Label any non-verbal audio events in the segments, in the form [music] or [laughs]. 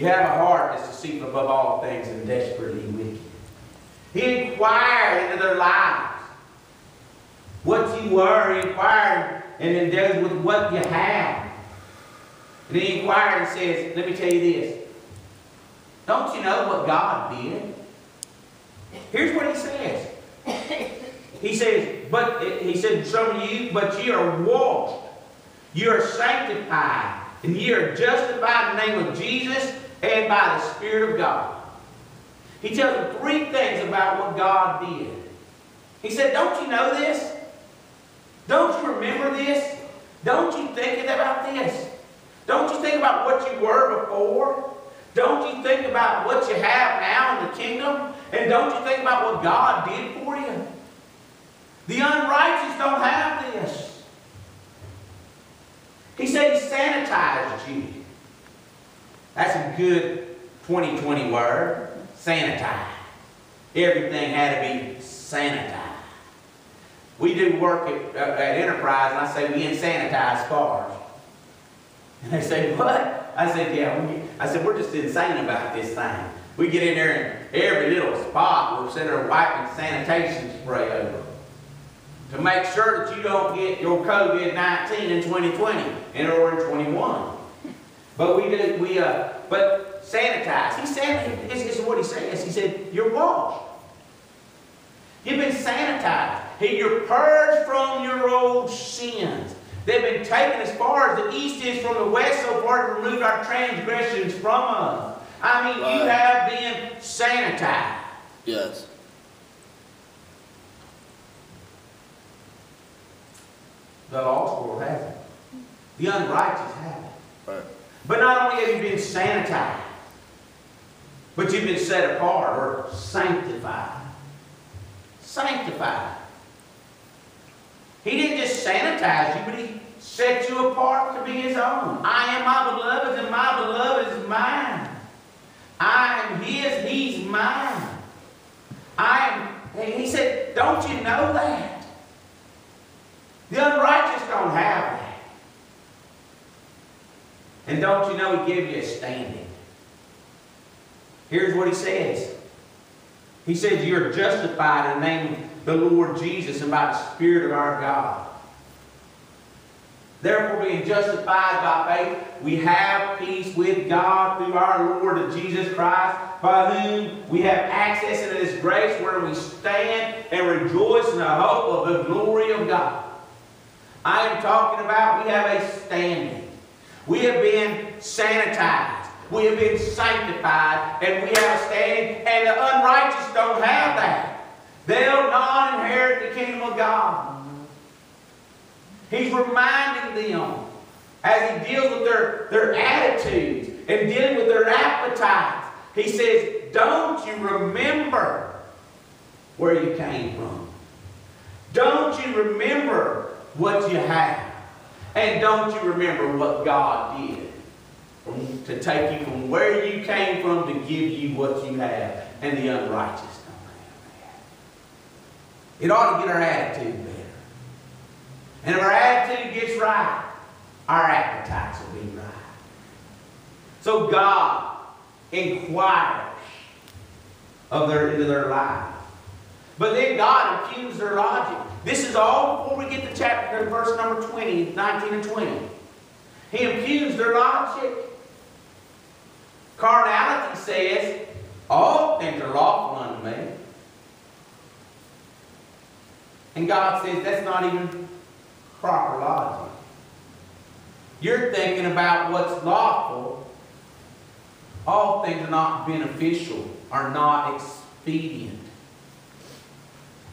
You have a heart that's deceitful above all things and desperately wicked. He inquired into their lives. What you were, he inquired and then deals with what you have. And he inquired and says, let me tell you this. Don't you know what God did? Here's what he says. [laughs] He says, but he said, some of you, but ye are washed, you are sanctified, and ye are justified in the name of Jesus and by the Spirit of God. He tells them three things about what God did. He said, Don't you know this? Don't you remember this? Don't you think about this? Don't you think about what you were before? Don't you think about what you have now in the kingdom? And don't you think about what God did for you? The unrighteous don't have this. He said he sanitized you. That's a good 2020 word. Sanitize. Everything had to be sanitized. We do work at, uh, at Enterprise, and I say we insanitize cars. And they say, what? I said, yeah. We, I said, we're just insane about this thing. We get in there and every little spot we're sitting there wiping sanitation spray over to make sure that you don't get your COVID-19 in 2020 and or in 21. But we did, we, uh, but sanitize. He said, this is what he says. He said, you're washed. You've been sanitized. You're purged from your old sins. They've been taken as far as the east is from the west, so far to remove our transgressions from us. I mean, right. you have been sanitized. Yes. The lost world hasn't. The unrighteous haven't. Right. But not only have you been sanitized, but you've been set apart or sanctified. Sanctified. He didn't just sanitize you, but he set you apart to be his own. I am my beloved, and my beloved is mine. I am his, he's mine. I am, he said, don't you know that? The unrighteous don't have that. And don't you know he gave you a standing? Here's what he says. He says you're justified in the name of the Lord Jesus and by the Spirit of our God. Therefore, being justified by faith, we have peace with God through our Lord Jesus Christ, by whom we have access into this grace where we stand and rejoice in the hope of the glory of God. I am talking about we have a standing. We have been sanitized. We have been sanctified, and we have a standing, and the unrighteous don't have that. They'll not inherit the kingdom of God. He's reminding them as he deals with their, their attitudes and dealing with their appetites. He says, Don't you remember where you came from? Don't you remember what you have? And don't you remember what God did to take you from where you came from to give you what you have? And the unrighteous don't have that. It ought to get our attitude better. And if our attitude gets right, our appetites will be right. So God inquires of their, into their lives. But then God impugns their logic. This is all before we get to chapter verse number 20, 19 and 20. He impugns their logic. Carnality says, all things are lawful unto me. And God says that's not even proper logic. You're thinking about what's lawful. All things are not beneficial, are not expedient.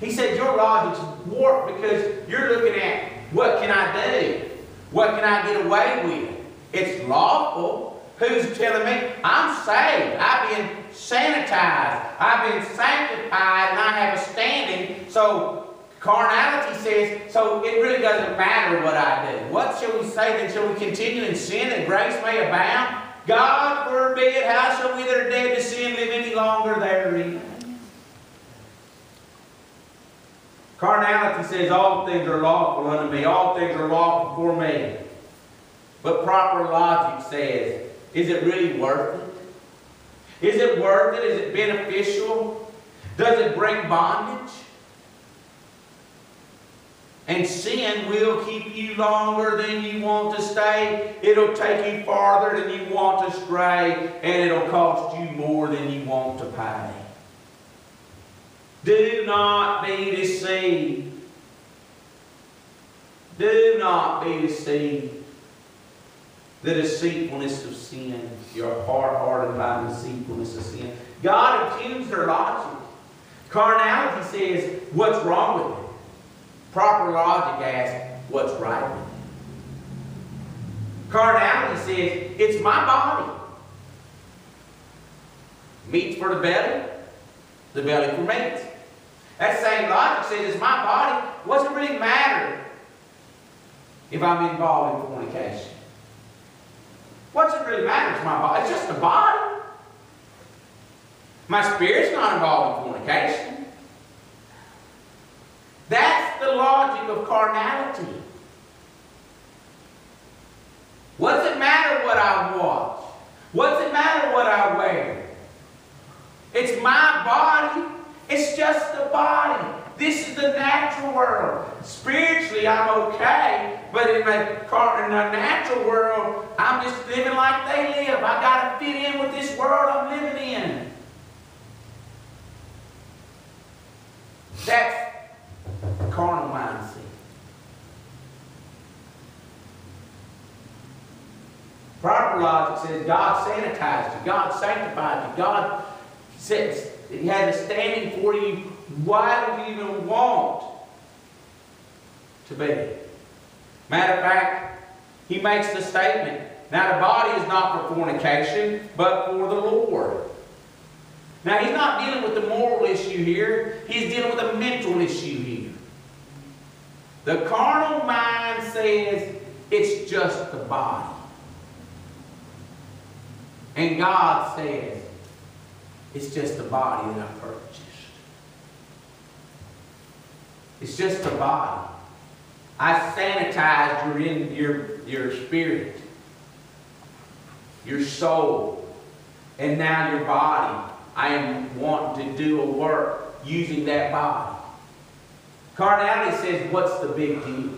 He said your logic's warped because you're looking at what can I do? What can I get away with? It's lawful. Who's telling me? I'm saved. I've been sanitized. I've been sanctified and I have a standing. So Carnality says, so it really doesn't matter what I do. What shall we say then? Shall we continue in sin that grace may abound? God forbid, how shall we that are dead to sin live any longer therein? Carnality says, all things are lawful unto me, all things are lawful for me. But proper logic says, is it really worth it? Is it worth it? Is it beneficial? Does it bring bondage? And sin will keep you longer than you want to stay. It'll take you farther than you want to stray. And it'll cost you more than you want to pay. Do not be deceived. Do not be deceived. The deceitfulness of sin. Your heart hardened by the deceitfulness of sin. God impugns their logic. Carnality says, what's wrong with it? Proper logic asks, what's right with it? Carnality says, it's my body. Meat for the belly, the belly for meat. That same logic says, my body. What's it really matter if I'm involved in fornication? What's it really matter to my body? It's just a body. My spirit's not involved in fornication. That's the logic of carnality. What's it matter what I watch? What's it matter what I wear? It's my body. It's just the body. This is the natural world. Spiritually, I'm okay, but in the, in natural world, I'm just living like they live. I got to fit in with this world I'm living in. That's carnal mindset. Proper logic says God sanitized you, God sanctified you, God says He had a standing for you. Why do you even want to be? Matter of fact, He makes the statement now the body is not for fornication, but for the Lord. Now he's not dealing with the moral issue here, he's dealing with a mental issue here. The carnal mind says it's just the body. And God says it's just the body that I purchased. It's just the body. I sanitized your, in, your, your spirit, your soul, and now your body. I am wanting to do a work using that body. Carnality says, what's the big deal?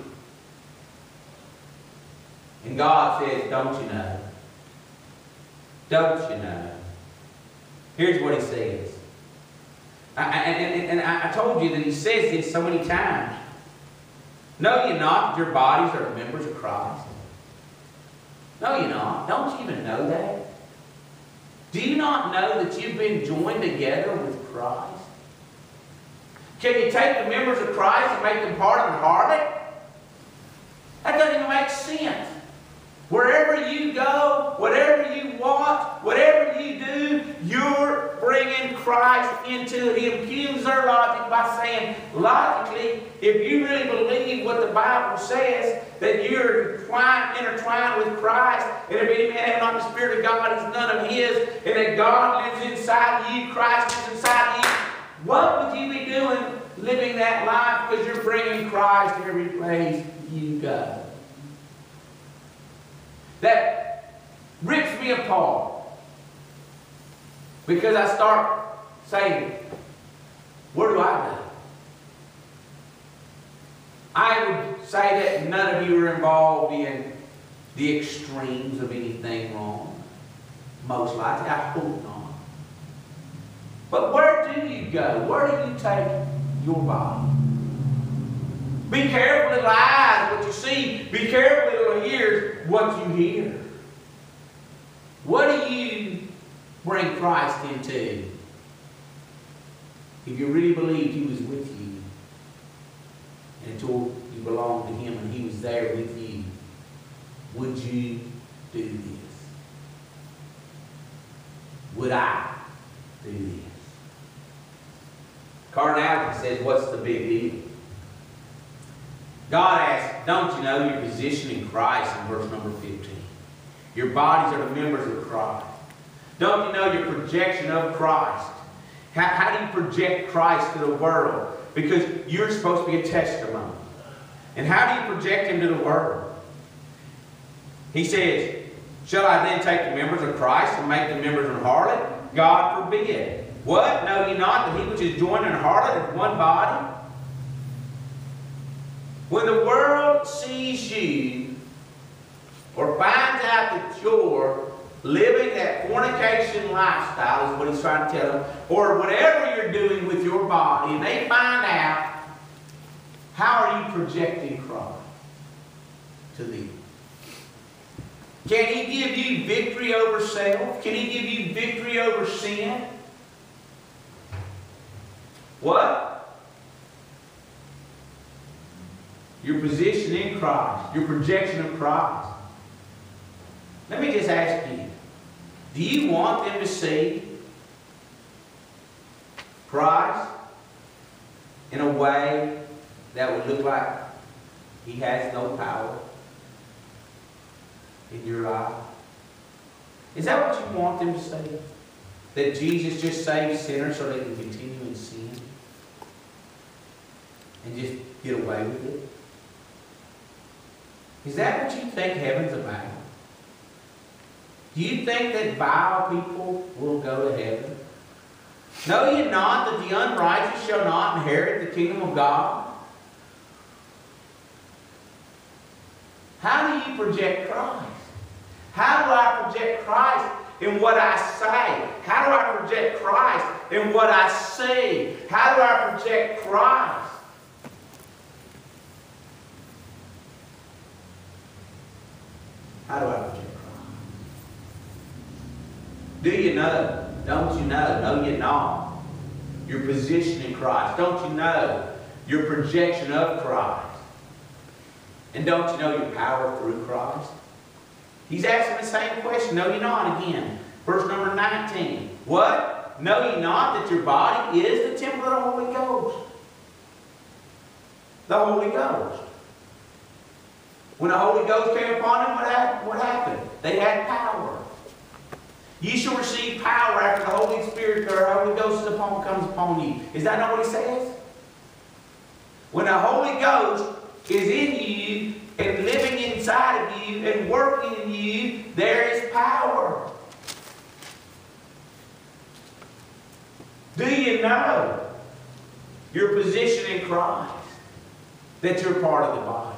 And God says, don't you know? Don't you know? Here's what he says. I, and, and, I told you that he says this so many times. Know you not your bodies are members of Christ? No, you not. Don't you even know that? Do you not know that you've been joined together with Christ? Can you take the members of Christ and make them part of the? That doesn't even make sense. Wherever you go, whatever you want, whatever you do, you're bringing Christ into it. He impugns their logic by saying, logically, if you really believe what the Bible says, that you're intertwined with Christ, and if any man has not the Spirit of God, he's none of his, and that God lives inside you, Christ lives inside you, what would you be doing living that life because you're bringing Christ every place you go? That rips me apart. Because I start saying, where do I go? I would say that none of you are involved in the extremes of anything wrong. Most likely, I hope not. But where do you go? Where do you take your body? Be careful, little eyes, what you see. Be careful, little ears, what you hear. What do you bring Christ into? If you really believed He was with you, and until you belonged to Him and He was there with you, would you do this? Would I do this? Carnality says, what's the big deal? God asks, don't you know your position in Christ in verse number 15? Your bodies are the members of Christ. Don't you know your projection of Christ? How, how do you project Christ to the world? Because you're supposed to be a testimony. And how do you project him to the world? He says, Shall I then take the members of Christ and make them members of harlot? God forbid. What? Know ye not that he which is joined in harlot is one body? When the world sees you or finds out that you're living that fornication lifestyle, is what he's trying to tell them, or whatever you're doing with your body, and they find out, how are you projecting Christ to them? Can he give you victory over self? Can he give you victory over sin? What? Your position in Christ, your projection of Christ. Let me just ask you do you want them to see Christ in a way that would look like he has no power in your life? Is that what you want them to say? That Jesus just saves sinners so they can continue in sin? And just get away with it? Is that what you think heaven's about? Do you think that vile people will go to heaven? Know ye not that the unrighteous shall not inherit the kingdom of God? How do you project Christ? How do I project Christ in what I say? How do I project Christ in what I see? How do I project Christ? How do I project? Do you know? Don't you know? Know you not? Your position in Christ. Don't you know your projection of Christ? And don't you know your power through Christ? He's asking the same question. Know ye not again. Verse number 19. What? Know ye not that your body is the temple of the Holy Ghost? The Holy Ghost. When the Holy Ghost came upon them, what happened? What happened? They had power. You shall receive power after the Holy Spirit or the Holy Ghost upon, comes upon you. Is that not what he says? When the Holy Ghost is in you and living inside of you and working in you, there is power. Do you know your position in Christ? That you're part of the body.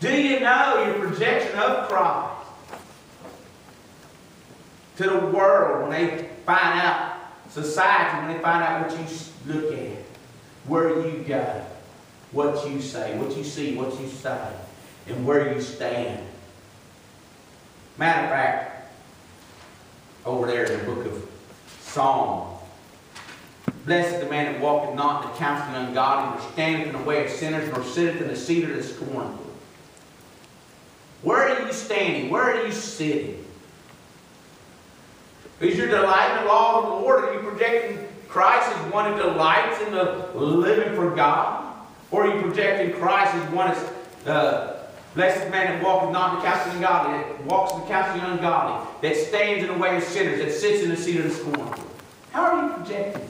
Do you know your projection of Christ? To the world when they find out, society, when they find out what you look at, where you go what you say, what you see, what you say, and where you stand. Matter of fact, over there in the book of Psalm, Blessed the man that walketh not in the counsel of the ungodly, nor standeth in the way of sinners, nor sitteth in the seat of the scornful. Where are you standing? Where are you sitting? Is your delight in the law of the Lord? Are you projecting Christ as one who delights in the living for God? Or are you projecting Christ as one as uh, blessed man that walketh not in the counsel of the ungodly, that walks in the counsel of the ungodly, that stands in the way of sinners, that sits in the seat of the scornful? How are you projecting?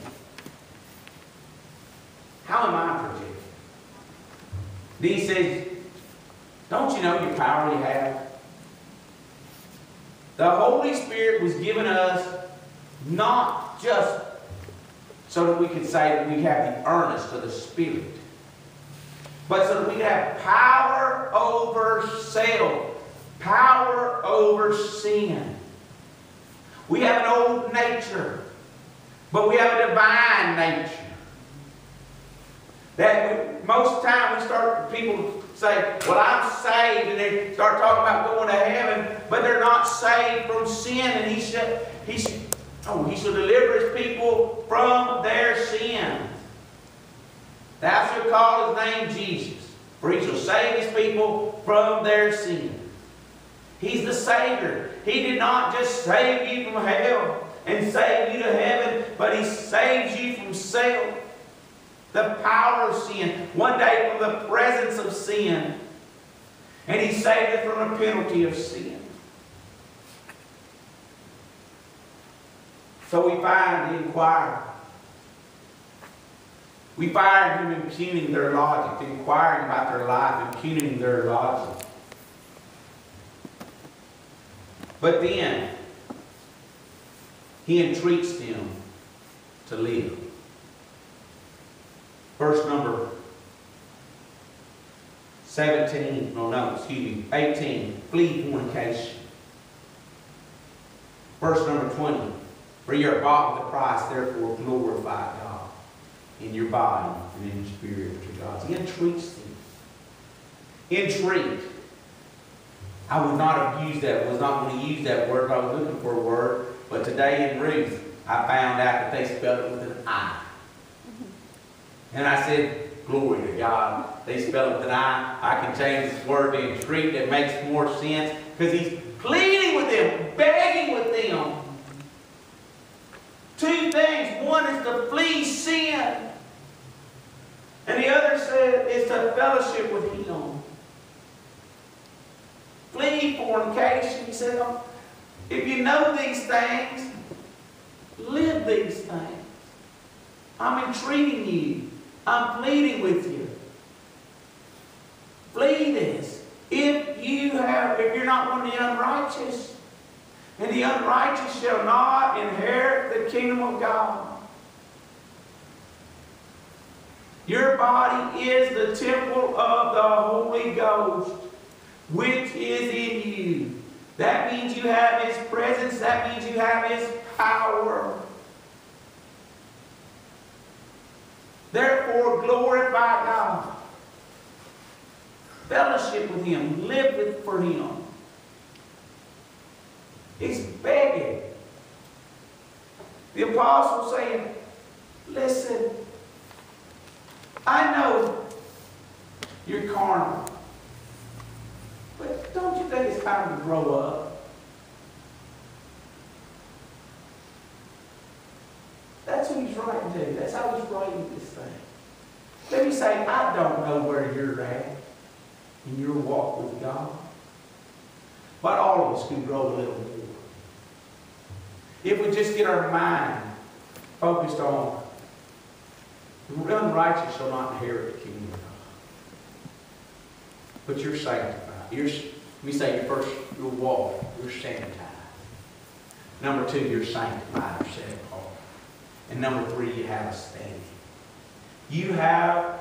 How am I projecting? Then he says, Don't you know your power you have? The Holy Spirit was given us not just so that we could say that we have the earnest of the Spirit, but so that we could have power over self, power over sin. We have an old nature, but we have a divine nature. That we, most time we start, people say, well, I'm saved, and they start talking about going to heaven, but they're not saved from sin, and he said, he oh, he should deliver his people from their sin." Thou shalt call his name Jesus, for he shall save his people from their sin. He's the Savior. He did not just save you from hell and save you to heaven, but he saves you from self, the power of sin, one day from the presence of sin, and he saved it from the penalty of sin. So we find the inquirer we find him impugning their logic, inquiring about their life, impugning their logic. But then, he entreats them to live. Verse number 17, no, no, excuse me, 18, flee fornication. Verse number 20, for you are bought with a price, therefore glorify God in your body and in your spirit, which are God's. He entreats them. Entreat. I would not have used that, was not going to use that word, I was looking for a word. But today in Ruth, I found out that they spelled it with an I. And I said, glory to God. They spell it with an I. I can change this word to entreat that makes more sense. Because he's pleading with them, begging with them. Two things. One is to flee sin. And the other said is to fellowship with him. Flee fornication. He said, oh, if you know these things, live these things. I'm entreating you. I'm pleading with you. Flee this. If you have, if you're not one of the unrighteous, and the unrighteous shall not inherit the kingdom of God. Your body is the temple of the Holy Ghost, which is in you. That means you have His presence. That means you have His power. Therefore, glorify God. Fellowship with Him. Live with, for Him. He's begging. The apostle saying, listen, I know you're carnal. But don't you think it's time to grow up? He's writing to. That's how he's writing this thing. Let me say, I don't know where you're at in your walk with God. But all of us can grow a little more. If we just get our mind focused on the unrighteous shall not inherit the kingdom of God. But you're sanctified. You're, me say your first, your walk, you're sanitized. Number two, you're sanctified or set apart. And number three, you have a standing. You have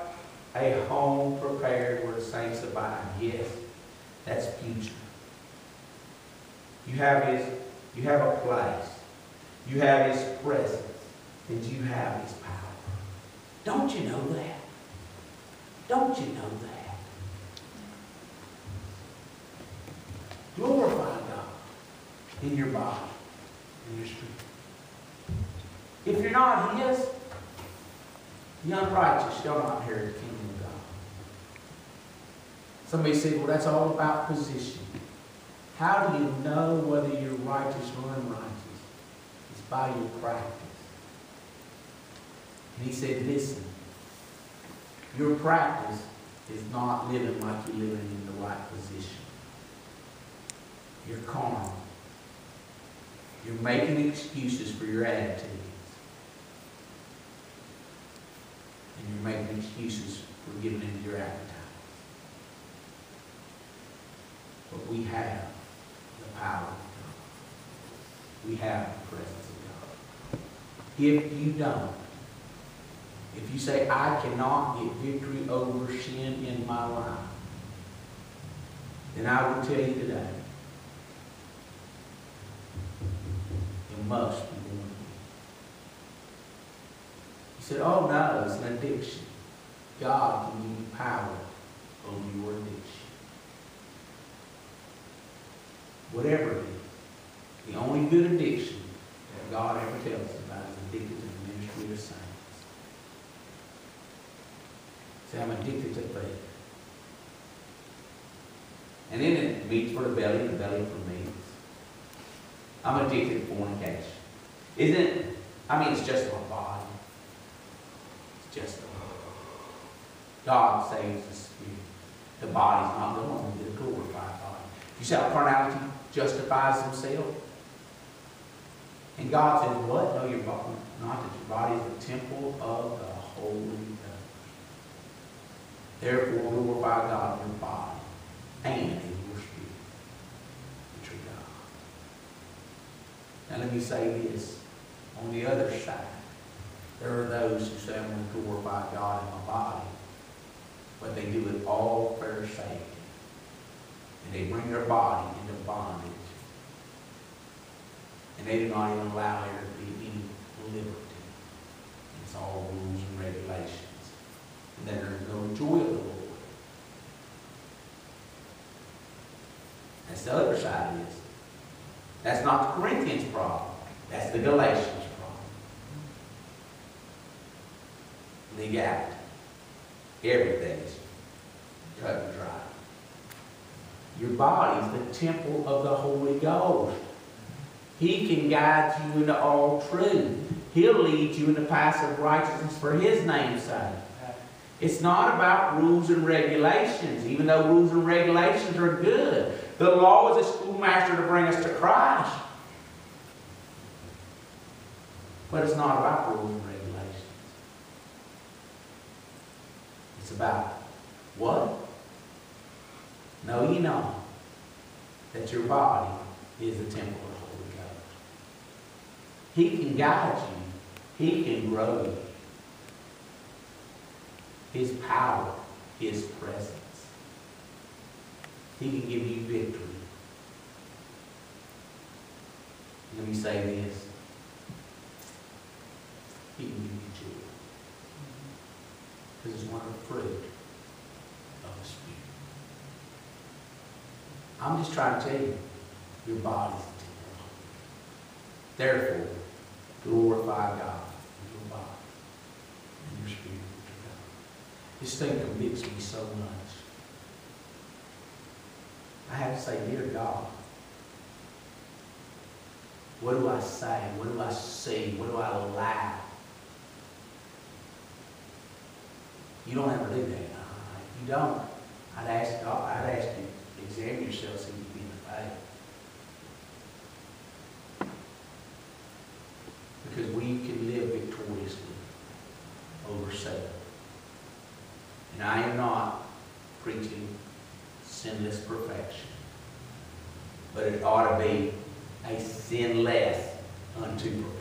a home prepared where the saints abide. Yes, that's future. You have his, you have a place. You have his presence. And you have his power. Don't you know that? Don't you know that? Glorify God in your body, in your spirit. If you're not His, the unrighteous shall not inherit the kingdom of God. Somebody said, well, that's all about position. How do you know whether you're righteous or unrighteous? It's by your practice. And he said, listen, your practice is not living like you're living in the right position. You're carnal. You're making excuses for your attitudes. And you're making excuses for giving into your appetite. But we have the power of God. We have the presence of God. If you don't, if you say, I cannot get victory over sin in my life, then I will tell you today, you must be said, oh no, it's an addiction. God can give you power over your addiction. Whatever it is, the only good addiction that God ever tells us about is addicted to the ministry of sin. Say, I'm addicted to faith. And then it meats for the belly, and the belly for meats. I'm addicted to fornication. Isn't it? I mean, it's just my body. Just the. God saves the spirit. The body's not the one, the glorified body. You see how carnality justifies himself? And God says, what? No, your body, not that your body is the temple of the Holy Ghost. Therefore, glorify God in your body and in your spirit, which are God. Now let me say this, on the other side, there are those who say, I'm going to glorify God in my body, but they do it all for sake. And they bring their body into bondage. And they do not even allow there to be any liberty. It's all rules and regulations. And then there's no joy of the Lord. That's the other side this. That's not the Corinthians' problem. That's the Galatians' problem. Legality. Everything's cut and dry. Your body's the temple of the Holy Ghost. He can guide you into all truth. He'll lead you in the paths of righteousness for His name's sake. It's not about rules and regulations, even though rules and regulations are good. The law is a schoolmaster to bring us to Christ. But it's not about rules and regulations. It's about what? Know ye not that your body is the temple of the Holy Ghost. He can guide you. He can grow you. His power, His presence. He can give you victory. Let me say this. He can. The fruit of the Spirit. I'm just trying to tell you, your body's the temple. Therefore, glorify God in your body and your spirit to God. This thing convicts me so much. I have to say, dear God, what do I say? What do I see? What do I allow? You don't ever do that. Uh, you don't. I'd ask God, I'd ask you to examine yourself so you be in the faith. Because we can live victoriously over Satan. And I am not preaching sinless perfection. But it ought to be a sinless unto perfection.